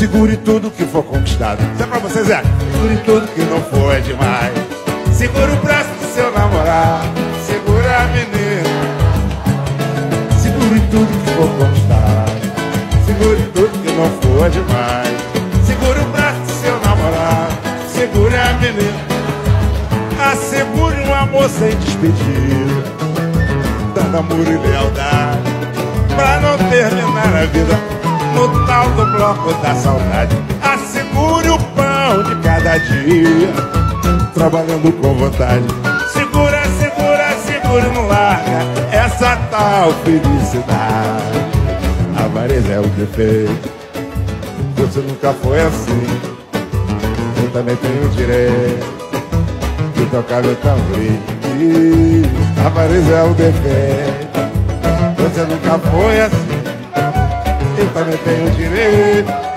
Segure tudo que for conquistado. Isso é pra vocês, Zé. Segure tudo que não for é demais. Segure o braço do seu namorado. Segura a menina. Segure tudo que for conquistado. Segure tudo que não for é demais. Segure o braço do seu namorado. Segure a menina. Assegure um amor sem despedida. Dando amor e lealdade. Pra não terminar a vida no tal do bloco da saudade. Assegure o pão de cada dia, trabalhando com vontade. Segura, segura, segura, não larga essa tal felicidade. A avareza é o defeito, você nunca foi assim. Eu também tenho direito de tocar meu tamborim. Avareza é o defeito, você nunca foi assim. Eu também tenho o direito de tocar